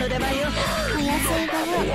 の出番よ。お安いご用